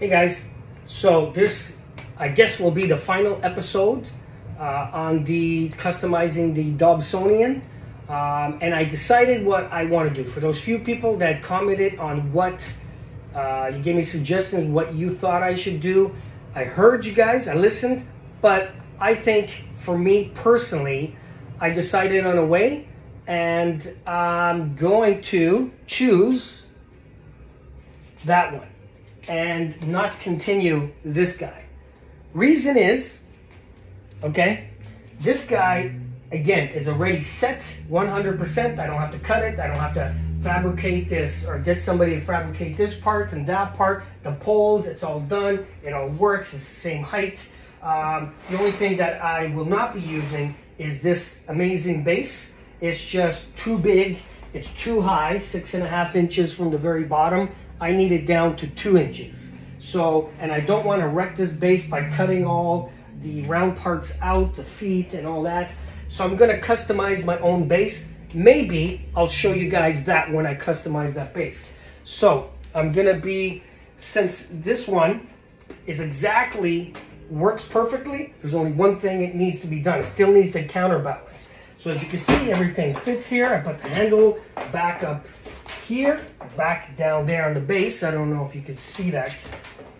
Hey guys, so this I guess will be the final episode uh, on the customizing the Dobsonian. Um, and I decided what I want to do. For those few people that commented on what uh, you gave me suggestions, what you thought I should do, I heard you guys, I listened, but I think for me personally, I decided on a way and I'm going to choose that one and not continue this guy. Reason is, okay, this guy, again, is already set 100%. I don't have to cut it. I don't have to fabricate this or get somebody to fabricate this part and that part. The poles, it's all done. It all works. It's the same height. Um, the only thing that I will not be using is this amazing base. It's just too big. It's too high, six and a half inches from the very bottom. I need it down to two inches. So, and I don't want to wreck this base by cutting all the round parts out, the feet and all that. So I'm going to customize my own base. Maybe I'll show you guys that when I customize that base. So I'm going to be, since this one is exactly, works perfectly, there's only one thing it needs to be done. It still needs to counterbalance. So as you can see, everything fits here. I put the handle back up here, back down there on the base. I don't know if you can see that.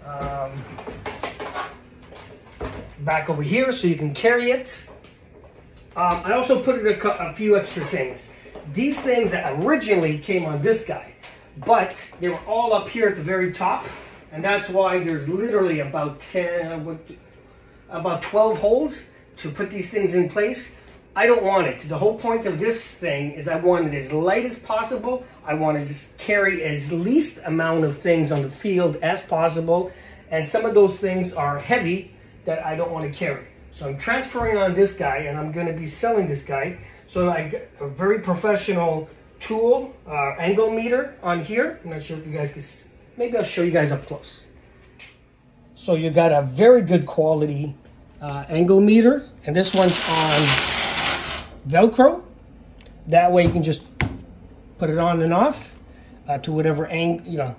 Um, back over here so you can carry it. Um, I also put in a, a, few extra things. These things that originally came on this guy, but they were all up here at the very top. And that's why there's literally about 10, about 12 holes to put these things in place. I don't want it. The whole point of this thing is I want it as light as possible. I want to carry as least amount of things on the field as possible. And some of those things are heavy that I don't want to carry. So I'm transferring on this guy and I'm going to be selling this guy. So I get a very professional tool, uh, angle meter on here. I'm not sure if you guys can, maybe I'll show you guys up close. So you got a very good quality uh, angle meter and this one's on Velcro. That way you can just put it on and off uh, to whatever angle, you know.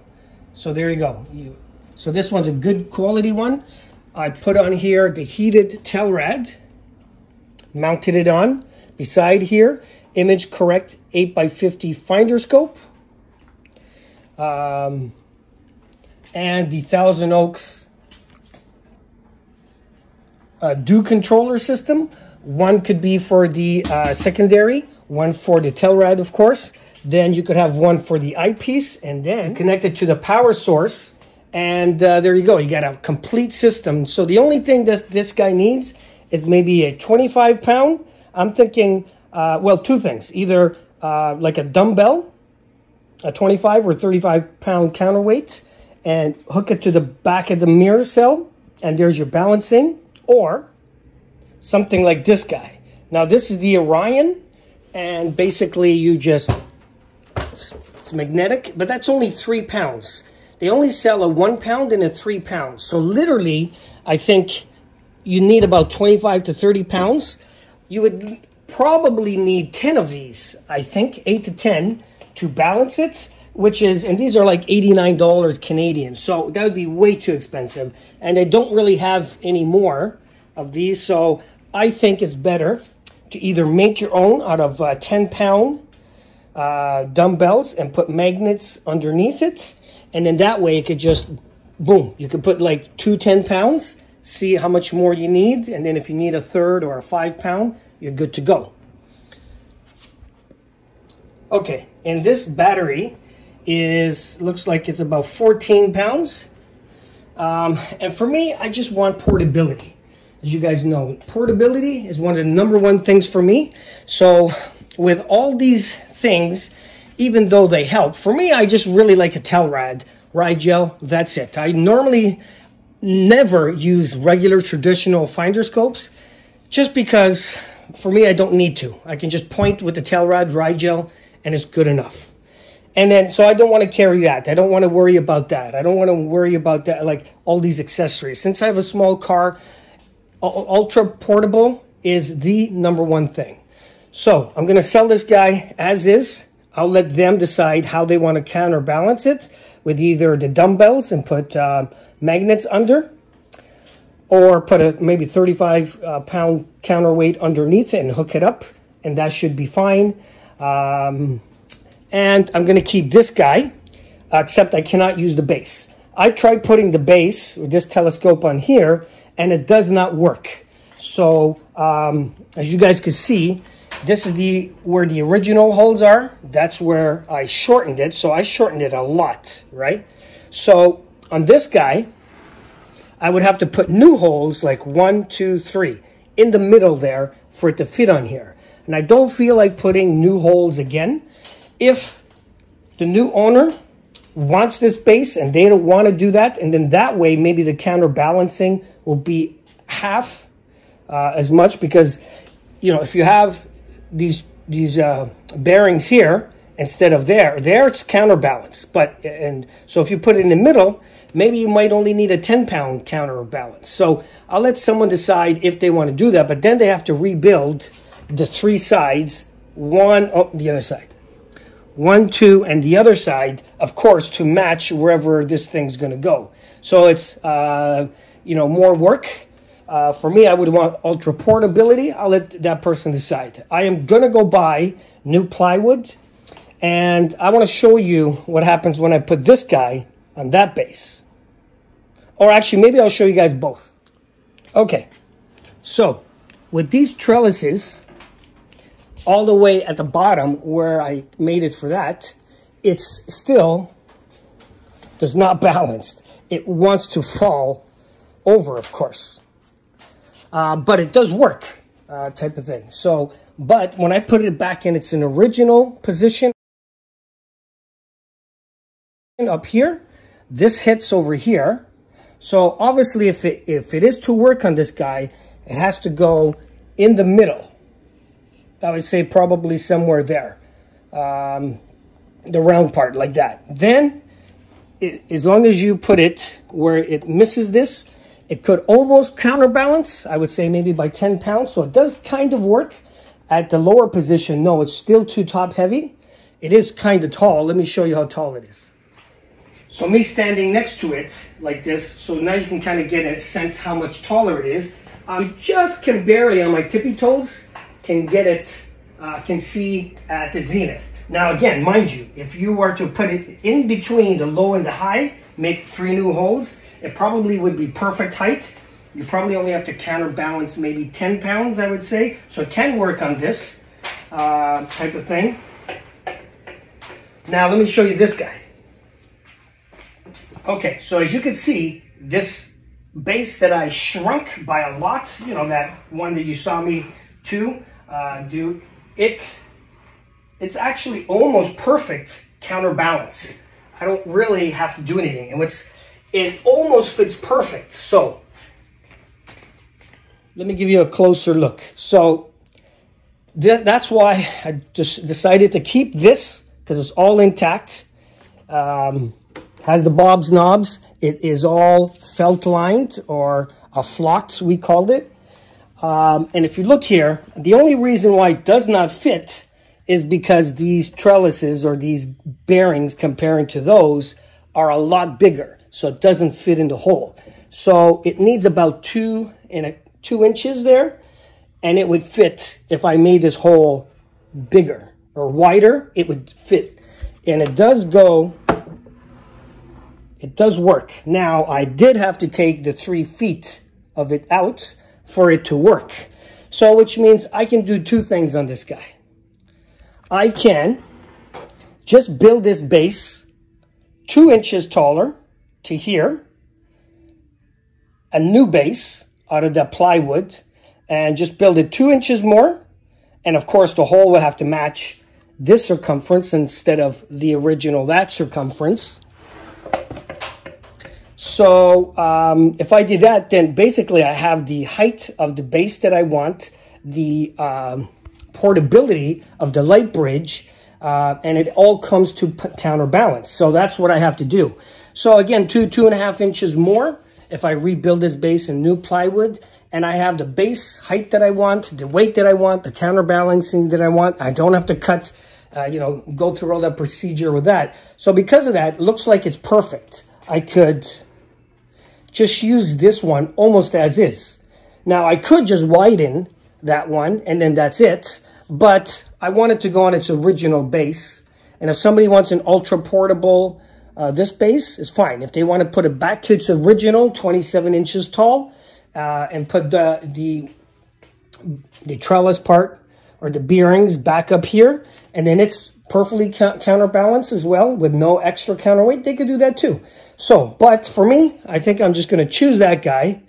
So there you go. You, so this one's a good quality one. I put on here the heated Telrad, mounted it on. Beside here, image correct 8x50 finder scope. Um, and the Thousand Oaks uh, dew controller system one could be for the uh, secondary, one for the Telrad, of course. Then you could have one for the eyepiece, and then connect it to the power source. And uh, there you go. You got a complete system. So the only thing that this guy needs is maybe a 25 pound. I'm thinking, uh, well, two things. Either uh, like a dumbbell, a 25 or 35 pound counterweight, and hook it to the back of the mirror cell, and there's your balancing. Or something like this guy. Now this is the Orion and basically you just, it's, it's magnetic, but that's only three pounds. They only sell a one pound and a three pounds. So literally, I think you need about 25 to 30 pounds. You would probably need 10 of these, I think, 8 to 10 to balance it, which is, and these are like $89 Canadian. So that would be way too expensive. And I don't really have any more of these. So I think it's better to either make your own out of uh, 10 pound uh, dumbbells and put magnets underneath it. And then that way it could just, boom, you could put like two 10 pounds, see how much more you need. And then if you need a third or a five pound, you're good to go. Okay, and this battery is, looks like it's about 14 pounds. Um, and for me, I just want portability as you guys know, portability is one of the number one things for me. So with all these things, even though they help, for me, I just really like a Telrad Rigel. That's it. I normally never use regular traditional finder scopes just because for me, I don't need to. I can just point with the tail Telrad Rigel and it's good enough. And then, so I don't want to carry that. I don't want to worry about that. I don't want to worry about that, like all these accessories. Since I have a small car, ultra portable is the number one thing. So I'm going to sell this guy as is. I'll let them decide how they want to counterbalance it with either the dumbbells and put uh, magnets under or put a maybe 35 uh, pound counterweight underneath it and hook it up and that should be fine. Um, and I'm going to keep this guy, except I cannot use the base. I tried putting the base with this telescope on here and it does not work. So um, as you guys can see, this is the where the original holes are. That's where I shortened it. So I shortened it a lot, right? So on this guy, I would have to put new holes like one, two, three in the middle there for it to fit on here. And I don't feel like putting new holes again. If the new owner wants this base and they don't want to do that, and then that way maybe the counterbalancing will be half uh, as much because, you know, if you have these these uh, bearings here instead of there, there it's counterbalanced. But and so if you put it in the middle, maybe you might only need a 10 pound counterbalance. So I'll let someone decide if they want to do that, but then they have to rebuild the three sides, one, oh, the other side. One, two, and the other side, of course, to match wherever this thing's going to go. So it's, uh, you know, more work. Uh, for me, I would want ultra portability. I'll let that person decide. I am to go buy new plywood, and I want to show you what happens when I put this guy on that base. Or actually, maybe I'll show you guys both. Okay, so with these trellises, all the way at the bottom where I made it for that, it's still does not balanced. It wants to fall over, of course. Uh, but it does work, uh, type of thing. So, but when I put it back in its an original position up here, this hits over here. So obviously if it, if it is to work on this guy, it has to go in the middle. I would say probably somewhere there. Um, the round part like that. Then, it, as long as you put it where it misses this, it could almost counterbalance, I would say maybe by 10 pounds. So it does kind of work. At the lower position, no, it's still too top heavy. It is kind of tall. Let me show you how tall it is. So me standing next to it like this, so now you can kind of get a sense how much taller it is. I'm just can barely on my tippy toes can get it, uh, can see at the zenith. Now again, mind you, if you were to put it in between the low and the high, make three new holes, it probably would be perfect height. You probably only have to counterbalance maybe 10 pounds, I would say. So it can work on this uh, type of thing. Now let me show you this guy. Okay, so as you can see, this base that I shrunk by a lot, you know, that one that you saw me to uh, do, it's, it's actually almost perfect counterbalance. I don't really have to do anything. And what's, it almost fits perfect. So let me give you a closer look. So th that's why I just decided to keep this because it's all intact. Um, has the Bob's knobs. It is all felt lined or a flocked, we called it. Um, and if you look here, the only reason why it does not fit is because these trellises or these bearings comparing to those are a lot bigger. So it doesn't fit in the hole. So it needs about two and a, two inches there. And it would fit if I made this hole bigger or wider, it would fit. And it does go, it does work. Now I did have to take the three feet of it out for it to work. So which means I can do two things on this guy. I can just build this base two inches taller to here, a new base out of that plywood, and just build it two inches more. And of course, the hole will have to match this circumference instead of the original that circumference. So um, if I did that, then basically I have the height of the base that I want, the um, portability of the LightBridge, uh, and it all comes to counterbalance. So that's what I have to do. So again, two, two and a half inches more if I rebuild this base in new plywood, and I have the base height that I want, the weight that I want, the counterbalancing that I want. I don't have to cut, uh, you know, go through all that procedure with that. So because of that, looks like it's perfect. I could just use this one almost as is. Now I could just widen that one and then that's it, but I want it to go on its original base. And if somebody wants an ultra portable, uh, this base is fine. If they want to put it back to its original 27 inches tall uh, and put the, the, the trellis part or the bearings back up here, and then it's perfectly counterbalanced as well with no extra counterweight, they could do that too. So, but for me, I think I'm just going to choose that guy.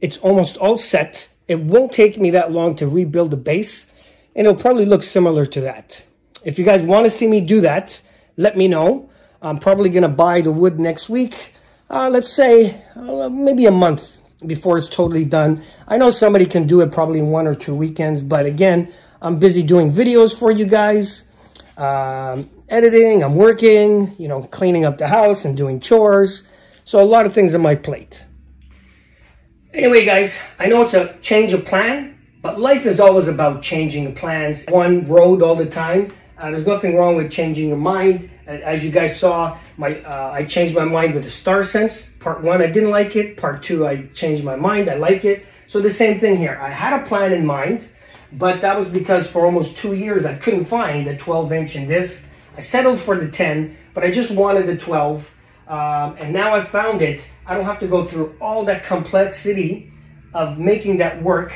It's almost all set. It won't take me that long to rebuild the base, and it'll probably look similar to that. If you guys want to see me do that, let me know. I'm probably going to buy the wood next week. Uh, let's say uh, maybe a month before it's totally done. I know somebody can do it probably in one or two weekends, but again, I'm busy doing videos for you guys, um, editing, I'm working, you know, cleaning up the house and doing chores. So a lot of things on my plate. Anyway, guys, I know it's a change of plan, but life is always about changing plans. One road all the time. Uh, there's nothing wrong with changing your mind. As you guys saw, my uh, I changed my mind with the Star Sense. Part one, I didn't like it. Part two, I changed my mind. I like it. So the same thing here. I had a plan in mind, but that was because for almost two years, I couldn't find the 12 inch in this. I settled for the 10, but I just wanted the 12. Um, and now I found it. I don't have to go through all that complexity of making that work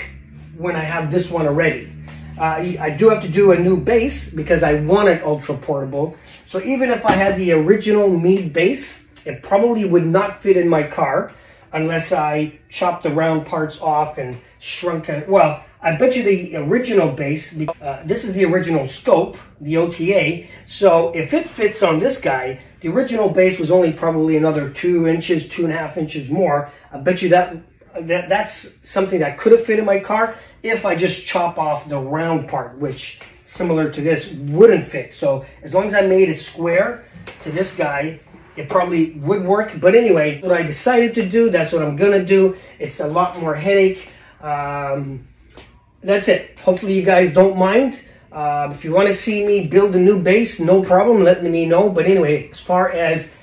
when I have this one already. Uh, I do have to do a new base because I want it ultra portable. So even if I had the original Meade base, it probably would not fit in my car unless I chopped the round parts off and shrunk it. Well, I bet you the original base, uh, this is the original scope, the OTA. So if it fits on this guy, the original base was only probably another two inches, two and a half inches more. I bet you that that that's something that could have fit in my car if I just chop off the round part, which similar to this wouldn't fit. So as long as I made it square to this guy, it probably would work. But anyway, what I decided to do, that's what I'm gonna do. It's a lot more headache. Um, that's it. Hopefully you guys don't mind. Uh, if you want to see me build a new base, no problem, let me know. But anyway, as far as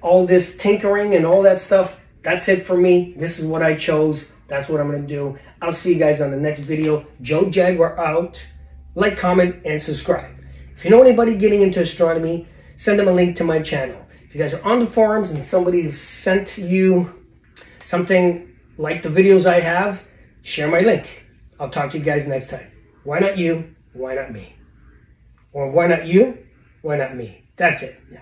all this tinkering and all that stuff, that's it for me. This is what I chose. That's what I'm going to do. I'll see you guys on the next video. Joe Jaguar out. Like, comment, and subscribe. If you know anybody getting into astronomy, send them a link to my channel. If you guys are on the forums and somebody sent you something like the videos I have, share my link. I'll talk to you guys next time. Why not you? Why not me? Or why not you? Why not me? That's it. Yeah.